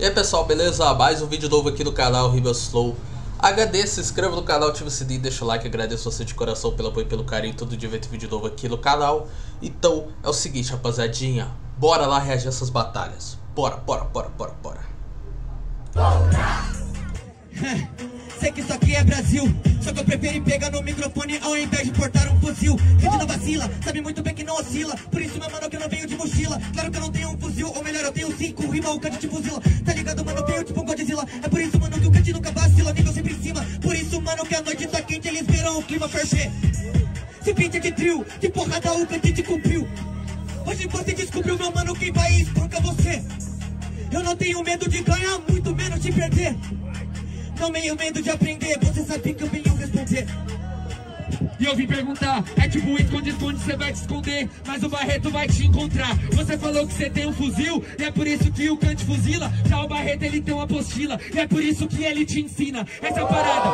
E aí pessoal, beleza? Mais um vídeo novo aqui no canal River Slow. HD, se inscreva no canal, ative o sininho, deixa o like, agradeço você de coração pelo apoio e pelo carinho. Todo dia vai ter vídeo novo aqui no canal. Então é o seguinte rapaziadinha, bora lá reagir essas batalhas. Bora, bora, bora, bora, bora. Bora! Sei que isso aqui é Brasil. Só que eu prefiro pegar no microfone ao invés de portar um fuzil. Que não vacila, sabe muito bem que não oscila. Por isso, meu mano, que eu não venho de mochila. Claro que eu não tenho um fuzil, ou melhor, eu tenho cinco Rima o cante te fuzila, tá ligado, mano? Eu tenho tipo um Godzilla. É por isso, mano, que o cante nunca vacila Nível sempre em cima. Por isso, mano, que a noite tá quente Eles viram o clima perfeito Se pinta de trio, de porrada o cante te cumpriu. Hoje você descobriu, meu mano, quem vai espancar você. Eu não tenho medo de ganhar, muito menos de perder não tenho medo de aprender, você sabe que eu venho responder. E eu vim perguntar, é tipo esconde-esconde, você vai te esconder Mas o Barreto vai te encontrar. Você falou que você tem um fuzil E é por isso que o Kant fuzila. Já o Barreto ele tem uma apostila E é por isso que ele te ensina. Essa parada.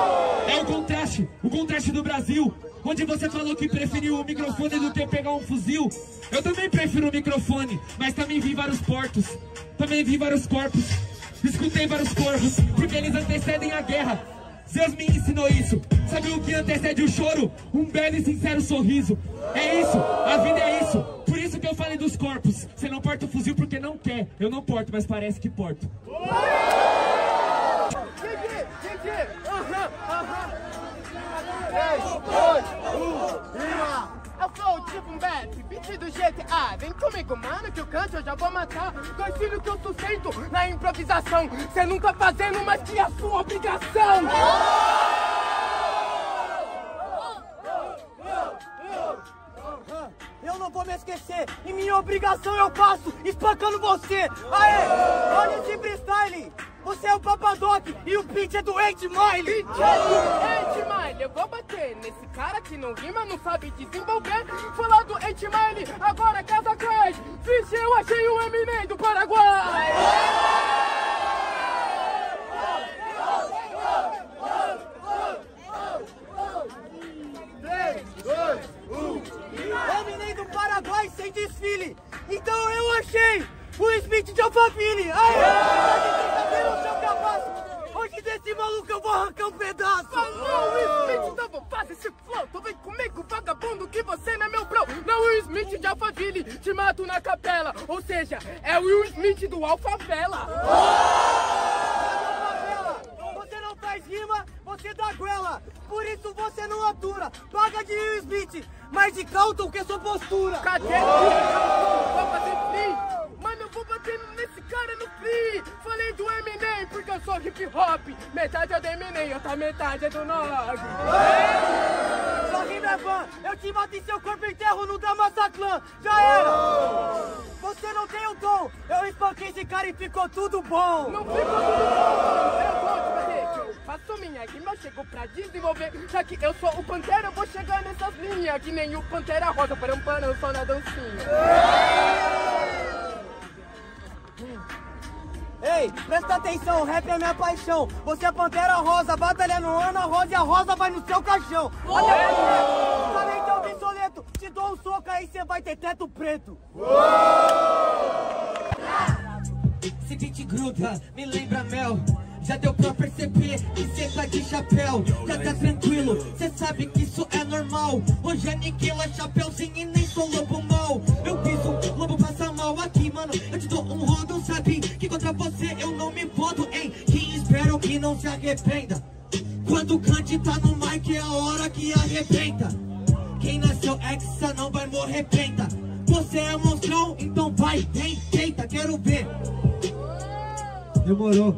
É o contraste O contraste do Brasil Onde você falou que preferiu o microfone do que pegar um fuzil. Eu também prefiro o microfone Mas também vi vários portos. Também vi vários corpos Escutei vários corvos, porque eles antecedem a guerra. Zeus me ensinou isso. Sabe o que antecede o choro? Um belo e sincero sorriso. É isso, a vida é isso. Por isso que eu falei dos corpos. Você não porta o fuzil porque não quer. Eu não porto, mas parece que porto. Aham, aham. 3, 2, beat do GTA Vem comigo, mano, que eu canto, eu já vou matar. Filhos que eu sustento na improvisação. Cê nunca fazendo, mas que a sua obrigação. Eu não vou me esquecer, e minha obrigação eu faço, espancando você. Aê, olha esse freestyle você é o Papadoc e o pitch é do 8 Mile. Pitch é do 8 Mile. Eu vou bater nesse cara que não rima, não sabe desenvolver. Falar do 8 Mile, agora casa crash. Vixe, eu achei o Eminem do Paraguai. Eminem do Paraguai sem desfile. Então eu achei o Smith de Alphaville. Aê! Maluco eu vou arrancar um pedaço! Falou o Smith, então vou fazer esse flow! Tô vem comigo, vagabundo, que você não é meu bro! Não Will Smith de Alphaville, te mato na capela! Ou seja, é o Will Smith do Alfavela! Você não faz rima, você dá goela! Por isso você não atura! Paga de Will Smith, mas de Calton que é sua postura! Cadê o Vou fazer free! Mano, eu vou bater nesse cara no free! Falei do Eminem porque eu sou hip hop! Metade é do Eminem, outra metade é do Nog! Rima é van! Eu te mato em seu corpo e enterro no Damassa Clã! Já era! Você não tem o dom! Eu espanquei esse cara e ficou tudo bom! Não ficou tudo bom! Eu te fazer que eu faço minha rima, eu chego pra desenvolver. Já que eu sou o Pantera, eu vou chegar nessas linhas. Que nem o Pantera Rosa, para um só na dancinha. Ei, presta atenção, rap é minha paixão. Você é Pantera Rosa, batalhando Ana Rosa e a Rosa vai no seu caixão. Olha aí, falei que eu obsoleto. Te dou um soco aí, cê vai ter teto preto. Se te gruda, me lembra mel. Já deu pra perceber que cê tá de chapéu Já tá tranquilo, cê sabe que isso é normal Hoje aniquila chapéuzinho e nem sou lobo mal Eu piso, mano Eu te dou um rodo, sabe que contra você eu não me boto Hein, quem espero que não se arrependa? Quando o cante tá no mic é a hora que arrebenta Quem nasceu exa não vai morrer penta. Você é monstrão, então vai, vem, tenta, quero ver. Demorou.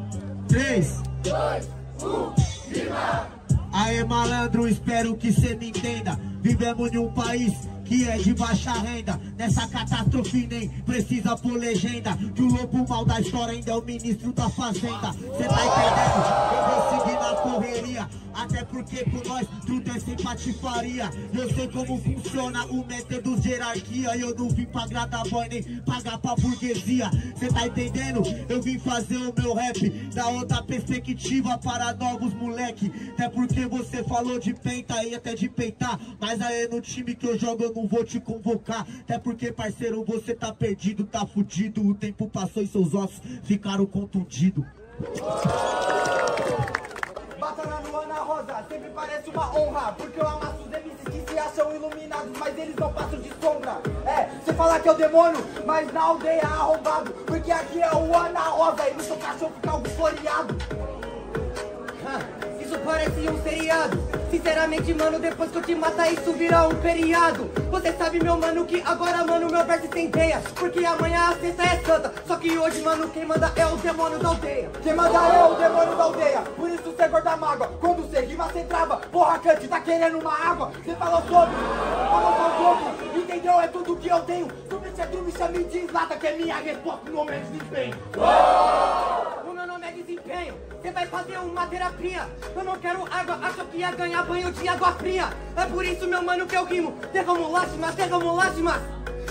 3, 2, 1, rima! Aê malandro, espero que cê me entenda. Vivemos em um país que é de baixa renda. Nessa catástrofe nem precisa por legenda. Que o lobo mal da história ainda é o ministro da fazenda. Cê tá entendendo? Eu vou seguir na correria Até porque com nós tudo é sem patifaria. Eu sei como funciona o método de hierarquia. Eu não vim pra agradar boy nem pagar pra burguesia. Cê tá entendendo? Eu vim fazer o meu rap da outra perspectiva para novos moleque. Até porque você falou de penta e até de peitar. Mas aí no time que eu jogo eu não vou te convocar. Até porque, parceiro, você tá perdido, tá fudido. O tempo passou e seus ossos ficaram contundidos. Rosa, sempre parece uma honra Porque eu amasso os MCs que se acham iluminados Mas eles não passam de sombra. É, você fala que é o demônio, mas na aldeia arrombado Porque aqui é o Ana Rosa e no seu cachorro fica algo floreado Isso parece um seriado Sinceramente, mano, depois que eu te matar isso vira um feriado. Você sabe, meu mano, que agora, mano, meu verso tem teia. Porque amanhã a sexta é santa. Só que hoje, mano, quem manda é o demônio da aldeia. Quem manda é o demônio da aldeia. Por isso cê gorda mágoa. Quando cê rima, cê trava. Porra, Cante, tá querendo uma água. Cê falou sobre sou louco Entendeu? É tudo que eu tenho. Sobre se tu me chama e deslata Que é minha resposta no momento de desempenho O desempenho. Cê vai fazer uma terapia Eu não quero água, acho que ia ganhar banho de água fria. É por isso, meu mano, que eu rimo. Derramo lágrimas, derramo lágrimas.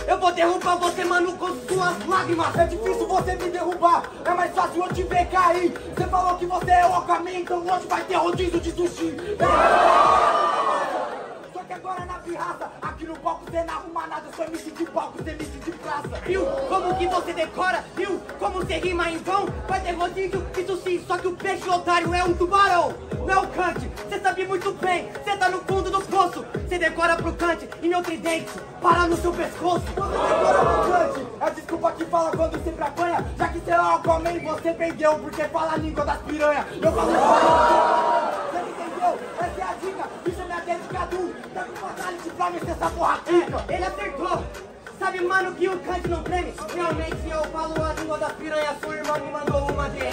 Eu vou derrubar você, mano, com suas lágrimas. É difícil você me derrubar, é mais fácil eu te ver cair. Você falou que você é o Aquaman, então hoje vai ter rodízio de sushi no palco cê não arruma nada Sou MC de palco, cê MC de praça Viu? Como que você decora? Viu? Como você rima em vão? Vai ter rodízio, isso sim, só que o peixe otário é um tubarão. Não é o cante, cê sabe muito bem, cê tá no fundo do poço. Cê decora pro cante e meu tridente para no seu pescoço. Você decora pro cante, é a desculpa que fala quando sempre apanha. Já que cê é o Aquaman, você perdeu porque fala a língua das piranha. Eu falo pra mexer essa porra pica Ele acertou. Sabe, mano, que o cante não treme? Realmente eu falo a língua das piranhas Sua irmã me mandou uma DM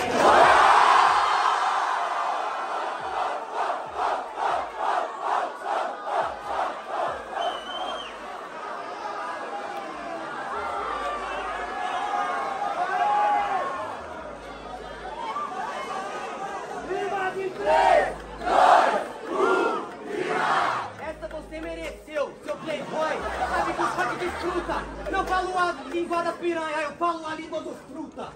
Essa você mereceu, seu playboy Sabe que o desfruta Não falo a língua da piranha Eu falo a língua dos fruta.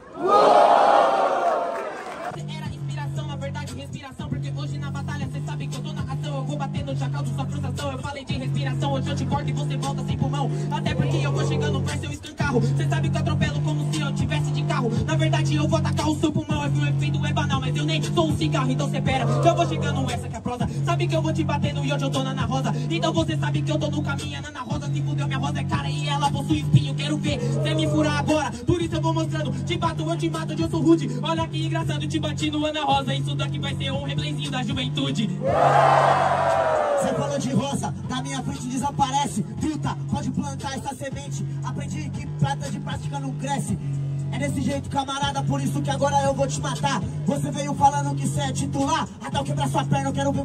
Era inspiração, na verdade respiração Porque hoje na batalha cê sabe que eu tô na ação. Eu vou bater no jacal da sua frustração. Eu falei de respiração, hoje eu te corto e você volta sem pulmão. Até porque eu vou chegando perto eu escancarro Cê sabe que eu atropelo como se eu tivesse de carro. Na verdade eu vou atacar o seu pulmão sou um cigarro Então cê pera, já vou chegando, essa que é a prosa. Sabe que eu vou te batendo e hoje eu tô na Ana Rosa. Então você sabe que eu tô no caminho, Ana Rosa. Se fudeu, minha rosa é cara e ela possui espinho Quero ver cê me furar agora, por isso eu vou mostrando Te bato, eu te mato, eu sou rude. Olha que engraçado, te bati no Ana Rosa. Isso daqui vai ser um replayzinho da juventude. Você falou de rosa, na minha frente desaparece. Truta, pode plantar essa semente. Aprendi que prata de prática não cresce é desse jeito, camarada, por isso que agora eu vou te matar. Você veio falando que cê é titular Até eu quebrar sua perna, eu quero ver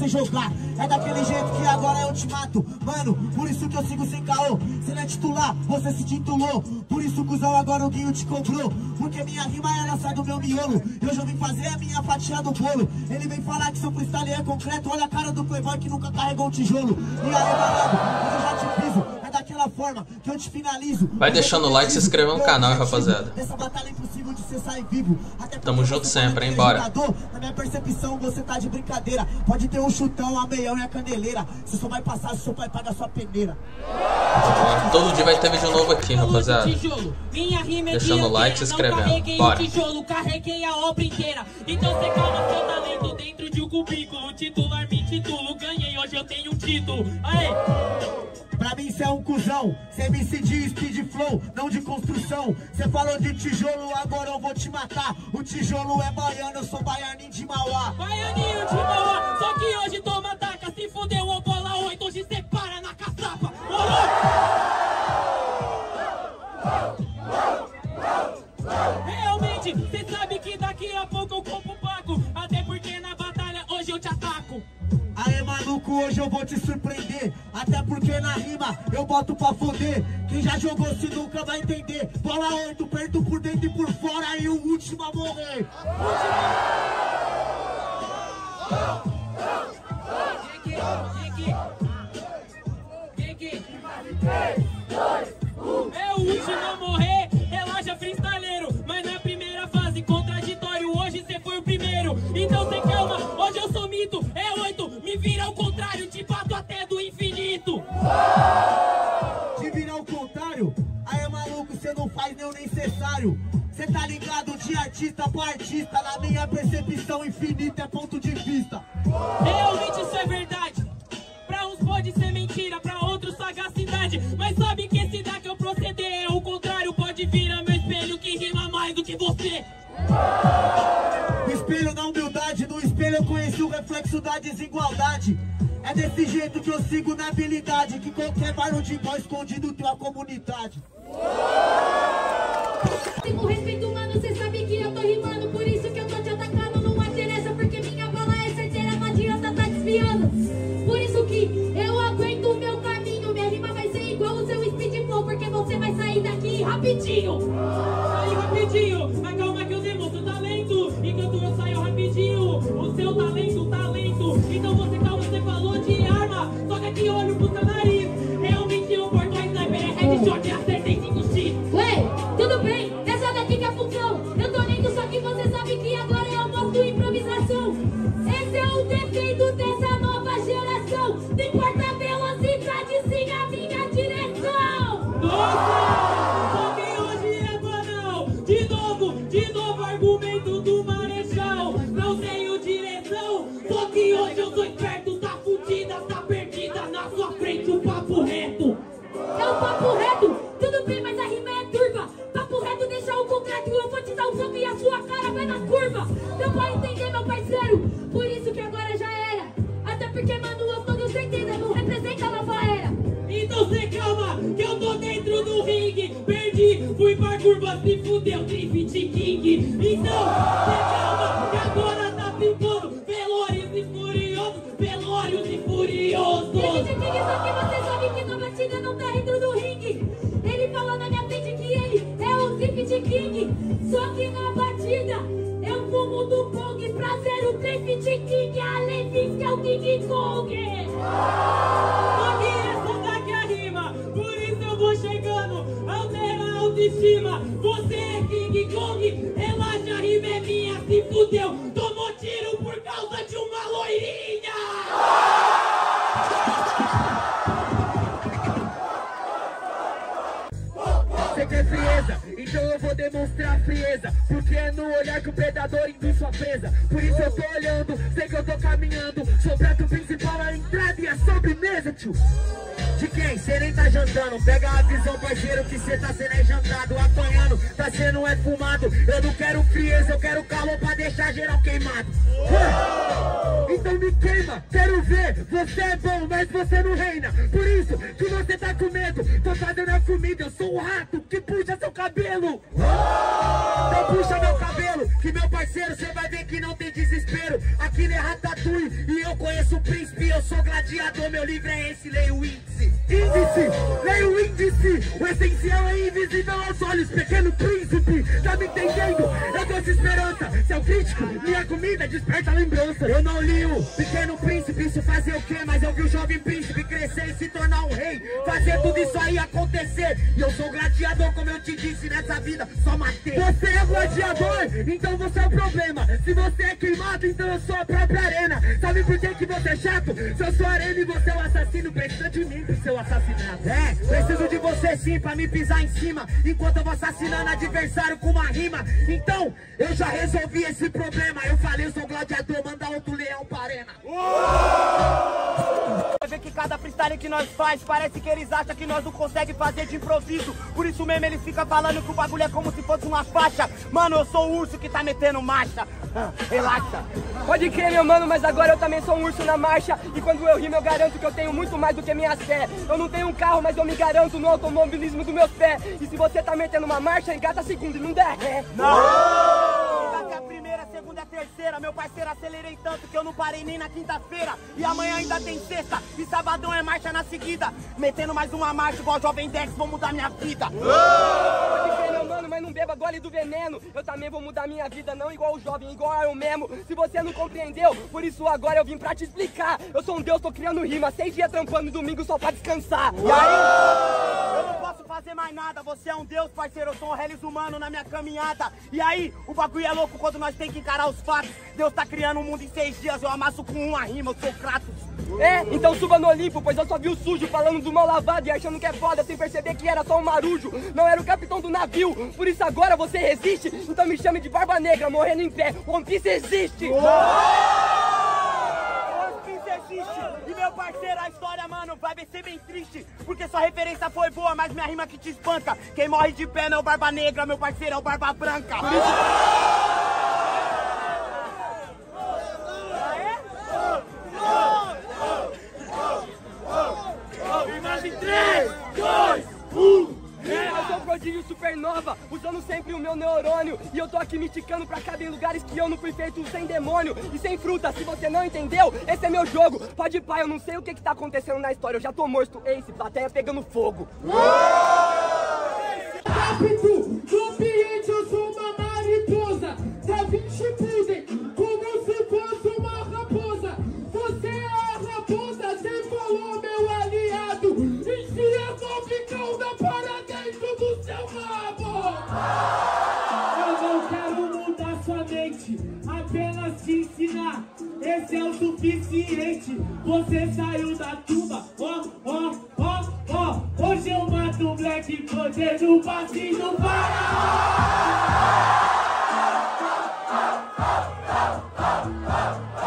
você jogar. É daquele jeito que agora eu te mato. Mano, por isso que eu sigo sem caô. Você não é titular, você se titulou. Por isso, cuzão, agora o Guinho te cobrou. Porque minha rima, ela sai do meu miolo. E hoje eu vim fazer a minha fatia do bolo. Ele vem falar que seu freestyle é concreto. Olha a cara do playboy que nunca carregou um tijolo. E aí, malandro, eu já te piso Daquela forma que eu te finalizo Vai deixando o like, se inscreva no canal, rapaziada. Essa batalha é impossível de você sair vivo Até Tamo junto você sempre, hein? Bora. jogador, Na minha percepção, você tá de brincadeira Pode ter um chutão, a meião e a candeleira Você só vai passar se seu pai paga a sua peneira Todo dia vai ter vídeo novo aqui, rapaziada. É Deixando dianteira, like, se inscrevendo. Bora. o tijolo, carreguei a obra inteira. Então cê calma seu talento dentro de um cubículo. O titular me titulo, ganhei, hoje eu tenho um título. Aê! Pra mim cê é um cuzão, cê me de speed flow, não de construção Cê falou de tijolo, agora eu vou te matar O tijolo é baiano, eu sou baianinho de Mauá Baianinho de Mauá, só que hoje toma taca. Se fudeu, ô bola 8, hoje cê para na caçapa. Realmente, cê sabe que daqui a pouco eu compro pago. Até porque na batalha hoje eu te ataco. Aê maluco, hoje eu vou te surpreender rima eu boto pra foder. Quem já jogou se nunca vai entender. Bola 8, perto por dentro e por fora E o último a morrer reflexo da desigualdade. É desse jeito que eu sigo na habilidade, que qualquer barulho de pó escondido tem uma comunidade. Eu olho você é King Kong. Relaxa, a rima é minha, se fudeu. Tomou tiro por causa de uma loirinha. Você quer frieza? Então eu vou demonstrar frieza é no olhar que o predador induz sua presa Por isso eu tô olhando, sei que eu tô caminhando. Sou prato principal, a entrada e a sobremesa, tio. De quem? Cê nem tá jantando. Pega a visão, parceiro, que cê tá sendo é jantado Apanhando, tá sendo é fumado. Eu não quero frieza, eu quero calor pra deixar geral queimado. Então me queima, quero ver. Você é bom, mas você não reina. Por isso que você tá com medo. Tô fazendo a comida, eu sou o rato Que puxa seu cabelo. Então puxa meu cabelo Que meu parceiro, cê vai ver que não tem desespero. Aqui não é ratatouille E eu conheço o príncipe, eu sou gladiador. Meu livro é esse, leia o índice. Índice, leia o índice. O essencial é invisível aos olhos Pequeno príncipe, tá me entendendo? Trouxe esperança, seu crítico Minha comida desperta lembrança. Eu não li o Pequeno Príncipe Isso fazer o quê? Mas eu vi o jovem príncipe crescer e se tornar um rei. Fazer tudo isso aí acontecer. E eu sou gladiador, como eu te disse Nessa vida, só matei. Você é gladiador, então você é o problema. Se você é queimado, então eu sou a própria arena. Sabe por que que você é chato? Se eu sou arena e você é o assassino Precisa de mim pro seu assassinato. É, preciso de você sim pra me pisar em cima Enquanto eu vou assassinando adversário com uma rima. Então, eu já resolvi esse problema Eu falei, eu sou gladiador, manda outro leão pra arena Vai ver que cada freestyle que nós faz Parece que eles acham que nós não conseguem fazer de improviso Por isso mesmo eles ficam falando que o bagulho é como se fosse uma faixa Mano, eu sou o urso que tá metendo marcha Ah, Relaxa Pode crer, meu mano, mas agora eu também sou um urso na marcha. E quando eu rimo, eu garanto que eu tenho muito mais do que minhas fé. Eu não tenho um carro, mas eu me garanto no automobilismo do meu pé. E se você tá metendo uma marcha, engata a segunda e não der ré. Daqui acelerei tanto que eu não parei nem na quinta-feira E amanhã ainda tem sexta E sabadão é marcha na seguida Metendo mais uma marcha igual Jovem Dex Vou mudar minha vida Pode crer, meu mano, mas não beba gole do veneno. Eu também vou mudar minha vida, não igual o jovem, igual eu mesmo. Se você não compreendeu, por isso agora eu vim pra te explicar. Eu sou um deus, tô criando rima, seis dias trampando domingo só pra descansar. E aí? Eu não posso fazer mais nada, você é um deus, parceiro, eu sou um reles humano na minha caminhada. E aí, o bagulho é louco quando nós tem que encarar os fatos. Deus tá criando um mundo em seis dias, eu amasso com uma rima, eu sou Kratos. É, então suba no Olimpo, pois eu só vi o sujo falando do mal lavado e achando que é foda sem perceber que era só um marujo. Não era o capitão do navio, por isso agora você resiste. Então me chame de Barba Negra, morrendo em pé. One Piece existe! One Piece existe. E meu parceiro, a história, mano, vai ser bem triste. Porque sua referência foi boa, mas minha rima que te espanta. Quem morre de pé não é o Barba Negra, meu parceiro, é o Barba Branca. Por isso... Imagem 3, 2, 1. É, eu sou o prodígio supernova, usando sempre o meu neurônio E eu tô aqui miticando pra caber em lugares que eu não fui feito sem demônio E sem fruta, se você não entendeu, esse é meu jogo Pode pai, eu não sei o que que tá acontecendo na história. Eu já tô morto, Ace, plateia pegando fogo. No No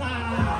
Santa.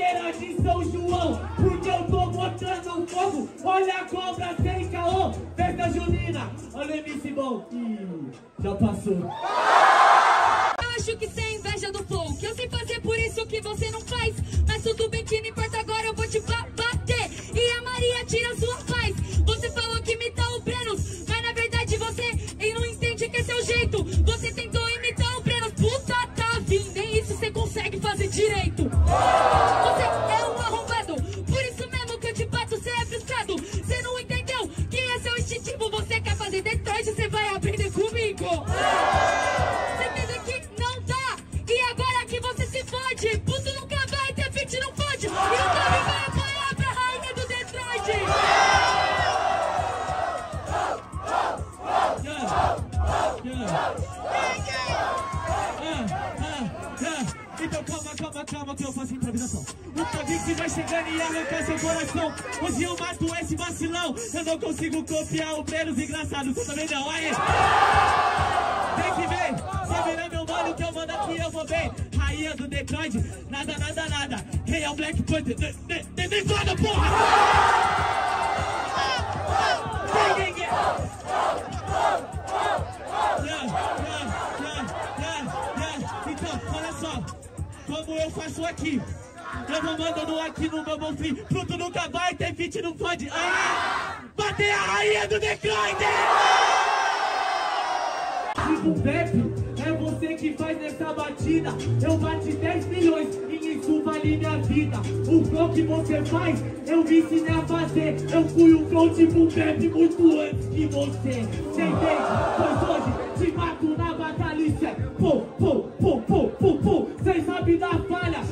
De São João, porque eu tô botando fogo, olha a cobra sem caô, festa junina, olha o MC bom, Ih, já passou. Eu acho que cê é inveja do flow Que eu sei fazer por isso que você não faz vai chegando e arrancar seu coração. Hoje eu mato esse vacilão. Eu não consigo copiar o Brenos engraçado. Você também não, aí. Tem que ver, você vira meu mano que eu mando aqui eu vou bem Rainha do Detroit, nada, nada, nada. Quem é o Black Panther? Nem foda, porra! Então, olha só, como eu faço aqui. Vou mandando aqui no meu bom fim. Fruto nunca vai ter fit, não pode. Ah! Bater a rainha do decline! Tipo Pepe, é você que faz nessa batida. Eu bati 10 milhões e isso vale minha vida. O flow que você faz, eu me ensinei a fazer. Eu fui um flow tipo Pepe muito antes que você. Cê entende? Pois hoje te mato na batalha. Isso é pô, pô, pô, pô, pô, pô. Cê sabe da falha, você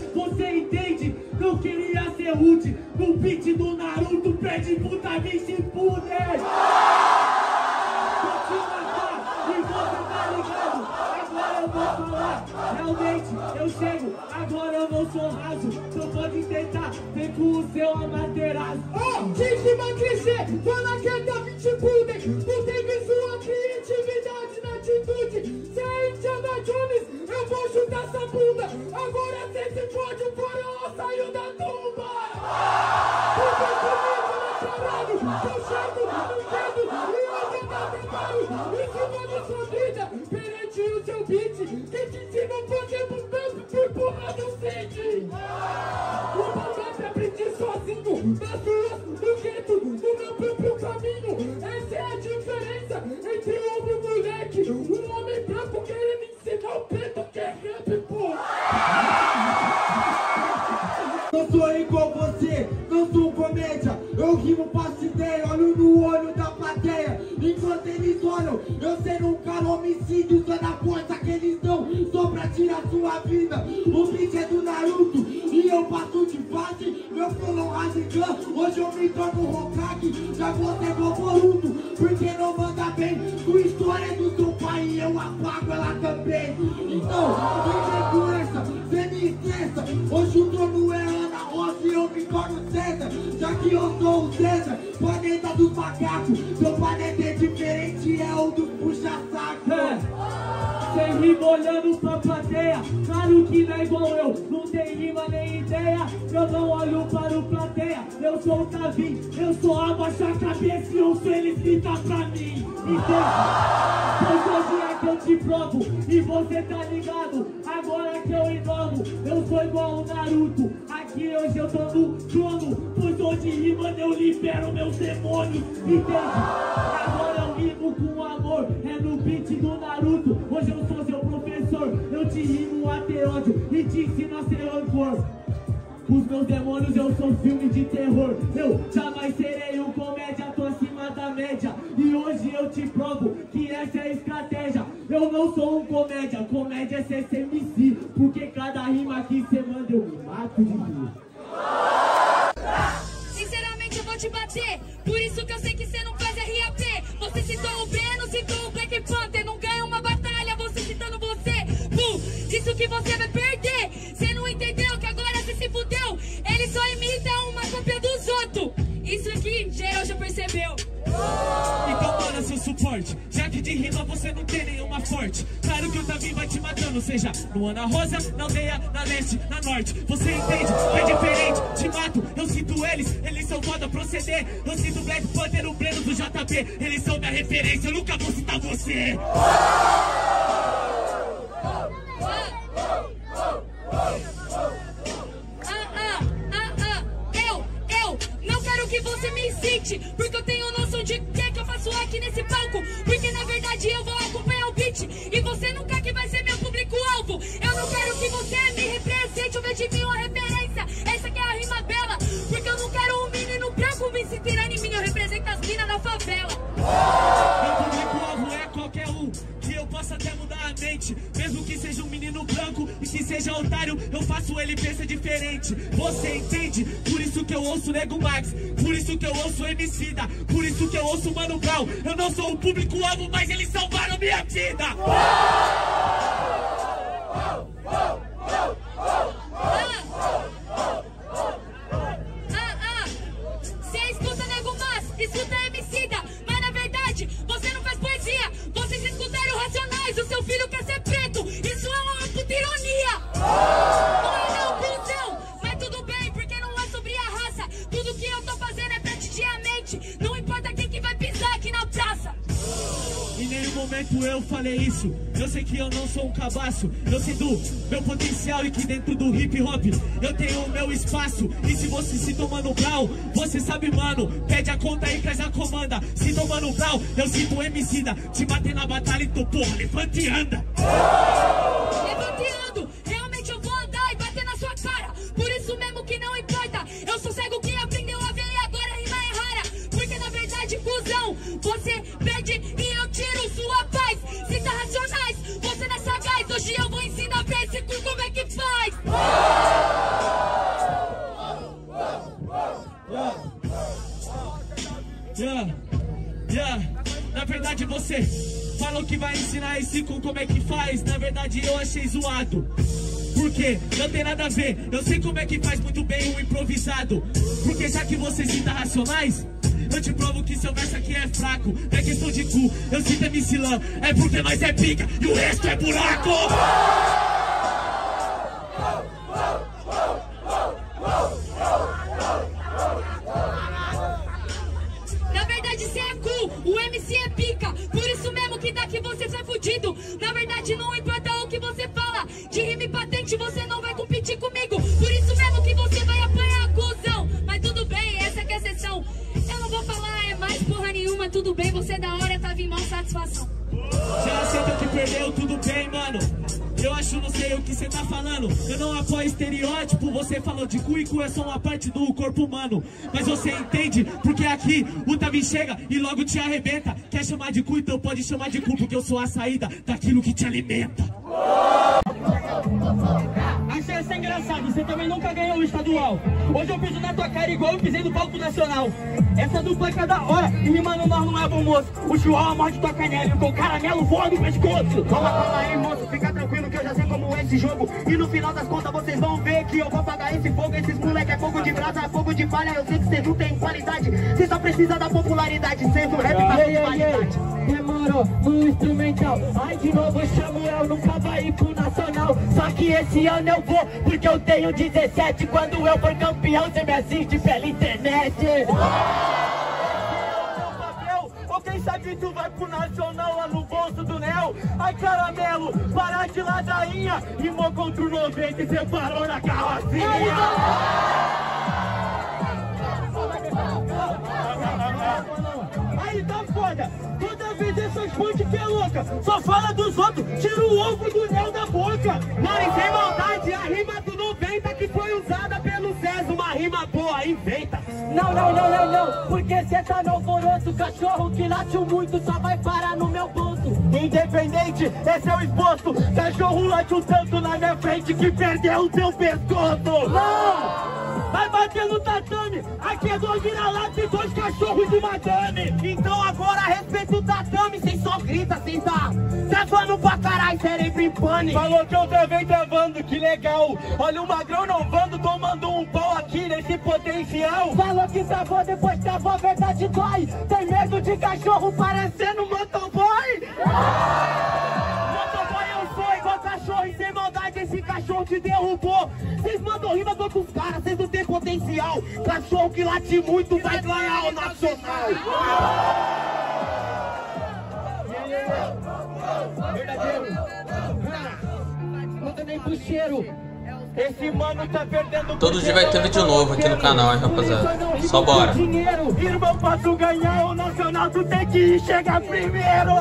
rude. No beat do Naruto, pede puta, me se falar. Realmente eu chego, agora eu não sou raso. Então pode tentar, vem com o seu amaterasu. Oh, Digimon clichê, fala que é da 20 Pudem Não teve sua criatividade na atitude Cê é Indiana Jones, eu vou chutar essa bunda Agora cê se pode, o faraó saiu da tumba ideia, olho no olho da plateia. Enquanto eles olham, eu sei nunca no homicídio. Só na força que eles dão, só pra tirar sua vida. O beat é do Naruto e eu passo de fase. Meu flow não Rasengan, hoje eu me torno Hokage. Já vou ser Boruto, porque não manda bem. Sua história é do seu pai e eu apago ela também. Então, vem com essa, cê me estressa. Hoje o trono é Ana Rosa e eu me torno César. Já que eu sou o César, planeta dos macacos. Meu planeta é diferente, é o dos puxa-saco. Sem rima olhando pra plateia. Claro que não é igual eu Não tem rima nem ideia. Eu não olho para o plateia. Eu sou o Tavim Eu só abaixo a cabeça e ouço eles gritar pra mim. Entende? Pois hoje é que eu te provo. E você tá ligado Agora que eu inovo. Eu sou igual o Naruto Aqui hoje eu tô no trono. Pois hoje rimando eu libero meus demônios. Entende? Agora eu rimo com amor. É no beat do Naruto Hoje eu sou seu professor Eu te rimo a ter ódio E te ensino a ser rancor os meus demônios, eu sou filme de terror. Eu jamais serei um comédia, tô acima da média. E hoje eu te provo que essa é a estratégia. Eu não sou um comédia, comédia é ser. Porque cada rima que cê manda eu me mato de rir. Sinceramente eu vou te bater Por isso que eu sei Claro que o Davi vai te matando Seja no Ana Rosa, na aldeia, na leste, na norte. Você entende? É diferente, te mato Eu sinto eles, eles são moda proceder Eu sinto Black Panther, o Breno do JB Eles são minha referência, eu nunca vou citar você. Que você me incite Porque eu tenho noção de que é que eu faço aqui nesse palco possa até mudar a mente. Mesmo que seja um menino branco E que seja otário Eu faço ele ser diferente. Você entende? Por isso que eu ouço Nego Max Por isso que eu ouço Emicida Por isso que eu ouço Mano Brown. Eu não sou o público-alvo Mas eles salvaram minha vida o seu filho quer ser preto. Isso é uma puta ironia Não é não, cuzão. Mas tudo bem, porque não é sobre a raça. Tudo que eu tô fazendo é pra te Não importa quem que vai pisar aqui na praça. Em nenhum momento eu falei isso Eu sei que eu não sou um cabaço. Eu sei do meu potencial e que dentro do hip hop eu tenho o meu espaço. E se você se tomando Brown, você sabe, mano. Pede a conta e traz a comanda. Se tomando Brown, eu sinto o homicida. Te matei na batalha e tu, porra, levante e anda. Ensinar esse com como é que faz. Na verdade eu achei zoado. Porque não tem nada a ver. Eu sei como é que faz muito bem o improvisado. Porque já que você cita racionais. Eu te provo que seu verso aqui é fraco Não é questão de cu, eu cito MC Lan É porque nós é pica e o resto é buraco perdeu, tudo bem, mano. Eu acho, não sei o que você tá falando. Eu não apoio estereótipo. Você falou de cu e cu é só uma parte do corpo humano. Mas você entende, porque aqui o Tavi chega e logo te arrebenta. Quer chamar de cu, então pode chamar de cu, porque eu sou a saída daquilo que te alimenta. Engraçado, você também nunca ganhou o estadual. Hoje eu piso na tua cara igual eu pisei no palco nacional. Essa dupla é da hora, e mano, nós não é bom moço. O chihuahua morde tua canela, com caramelo voa no pescoço. Calma, calma aí, moço, fica tranquilo que eu já sei como é esse jogo. E no final das contas vocês vão ver que eu vou apagar esse fogo. Esses moleque é fogo de brasa, é fogo de palha. Eu sei que vocês não têm qualidade. Vocês só precisam da popularidade. No rap tá com qualidade. Demorou no instrumental. Ai, de novo eu, nunca vai ir pro nacional. Só que esse ano eu vou, porque eu tenho 17. Quando eu for campeão, você me assiste pela internet. quem sabe tu vai pro nacional lá no bolso do Nel. Ai, caramelo, parar de ladainha. Rimou contra o 90 e você parou na carrocinha. Aí tá foda, fontes que é louca, só fala dos outros, tira o ovo do Nel da boca. Mano, sem maldade, a rima do 90 que foi usada pelo César, uma rima boa, inventa. Não, não, não, não, não, porque cê tá no alvoroço, cachorro que late muito só vai parar no meu ponto. Independente, esse é o exposto, cachorro late um tanto na minha frente que perdeu o seu pescoço. Não! Vai bater no tatame, aqui é dois vira-lata e dois cachorros de madame. Então agora respeita o tatame, cês só grita, cês tá travando pra caralho, cérebro em pane. Falou que eu travei travando, que legal. Olha o magrão novando, tomando um pau aqui nesse potencial. Falou que travou, depois travou, a verdade dói. Tem medo de cachorro parecendo motoboy? Motoboy esse cachorro te derrubou. Vocês mandam rima com outros caras, vocês não têm potencial. Cachorro que late muito vai ganhar o nacional. Verdadeiro. Não tem nem pro cheiro. Esse mano tá perdendo Todo dia vai ter vídeo novo aqui no canal, hein, rapaziada. Só bora. Dinheiro, irmão, pra tu ganhar o nacional, tu tem que chegar primeiro.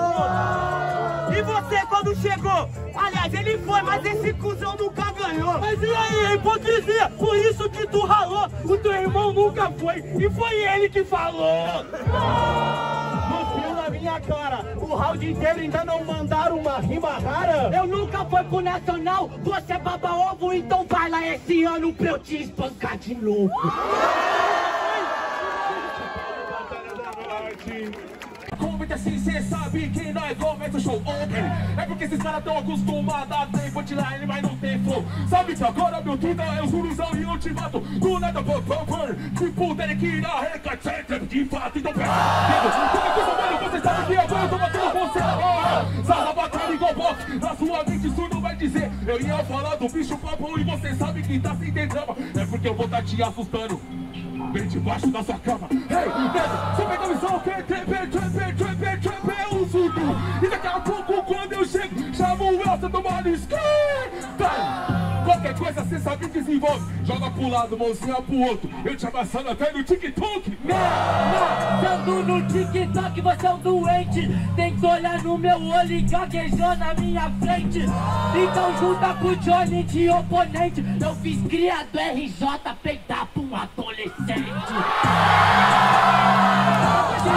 E você quando chegou? Aliás, ele foi, mas esse cuzão nunca ganhou. Mas e aí, hipocrisia? Por isso que tu ralou. O teu irmão nunca foi. E foi ele que falou. Cuspiu na minha cara. O round inteiro ainda não mandaram uma rima rara. Eu nunca fui pro nacional. Você é baba ovo, então vai lá esse ano pra eu te espancar de novo. Assim, É porque esses caras tão acostumados a ter punchline, mas não tem flow Sabe que agora meu tudo é o guruzão e eu te mato Do nada, pô, pô, pô Tipo, ir na recate, de fato, então pega Qualquer coisa, mano, você sabe que agora eu tô batendo você oh, Sarra igual box Na sua mente surdo vai dizer. Eu ia falar do bicho papo e você sabe que tá sem ter drama. É porque eu vou tá te assustando Bem debaixo da sua cama Hey, nego, você pega a missão que trepe, trepe, trepe, trepe fundo. E daqui a pouco, quando eu chego, chamo o Elsa do modo esquerda. Qualquer coisa cê sabe desenvolve. Joga pro lado, mãozinha pro outro. Eu te amassando até no TikTok. Sendo no TikTok, você é um doente. Tem que olhar no meu olho e gaguejou na minha frente. Então junta com o Johnny de oponente. Eu fiz cria do RJ peitar pra um adolescente.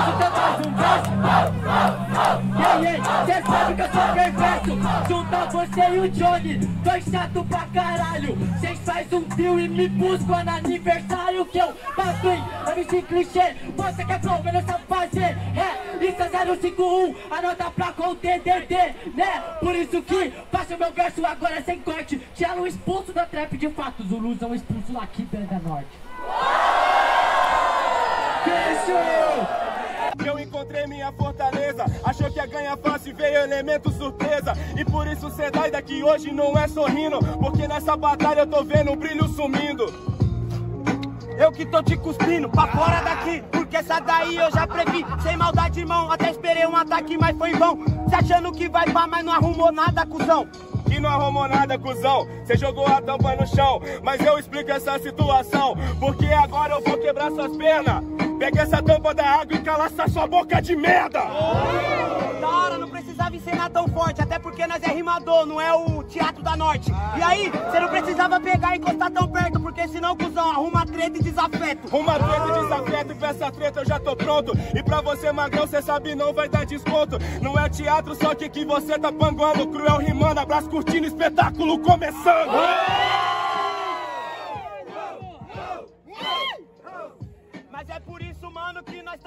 Ter mais um verso. Ei, ei, cê sabe que eu sou perverso. Junta você e o Johnny, dois chato pra caralho. Cês faz um trio e me buscam no aniversário que eu mato em MC clichê. Você quer flow, mas sabe fazer. É, isso é 051, anota pra com DDD, né? Por isso que faço meu verso agora sem corte. Tchelo expulso da trap de fato, Zuluzão expulso aqui da Norte. Eu encontrei minha fortaleza. Achou que ia ganhar fácil, veio elemento surpresa. E por isso cê dá daqui hoje não é sorrindo. Porque nessa batalha eu tô vendo o brilho sumindo. Eu que tô te cuspindo pra fora daqui, porque essa daí eu já previ. Sem maldade, irmão, até esperei um ataque, mas foi em vão. Cê achando que vai pá, mas não arrumou nada, cuzão. Que não arrumou nada, cuzão. Cê jogou a tampa no chão. Mas eu explico essa situação. Porque agora eu vou quebrar suas pernas. Pega essa tampa da água e cala essa sua boca de merda. Da hora, não precisava encenar tão forte, até porque nós é rimador, não é o Teatro da Norte. E aí, você não precisava pegar e encostar tão perto, porque senão, cuzão, arruma treta e desafeto. Uma treta e desafeto, e pra essa treta eu já tô pronto. E pra você, magrão, cê sabe não vai dar desconto. Não é teatro, só que que você tá panguando. Cruel rimando, abraço curtindo, espetáculo começando.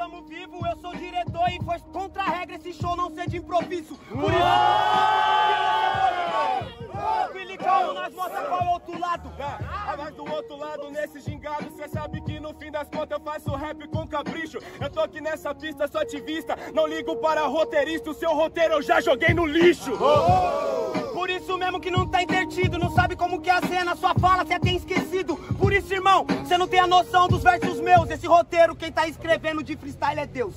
Estamos vivos. Eu sou diretor e foi contra a regra esse show não ser de improviso. Por isso. Tranquilo, calmo, nós mostra qual é lado. Ah, mas do outro lado, nesse gingado, cê sabe que no fim das contas eu faço rap com capricho. Eu tô aqui nessa pista, só te vista. Não ligo para roteirista, o seu roteiro eu já joguei no lixo. Por isso mesmo que não tá intertido, não sabe como que é a cena, sua fala cê tem esquecido. Por isso, irmão, cê não tem a noção dos versos meus. Esse roteiro, quem tá escrevendo de freestyle é Deus.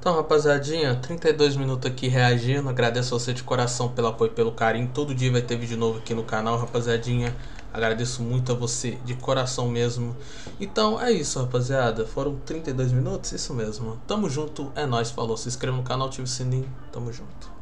Então, rapaziadinha, 32 minutos aqui reagindo. Agradeço você de coração pelo apoio, pelo carinho. Todo dia vai ter vídeo novo aqui no canal, rapaziadinha. Agradeço muito a você de coração mesmo. Então é isso, rapaziada. Foram 32 minutos, isso mesmo. Tamo junto, é nóis, falou. Se inscreva no canal, ative o sininho. Tamo junto.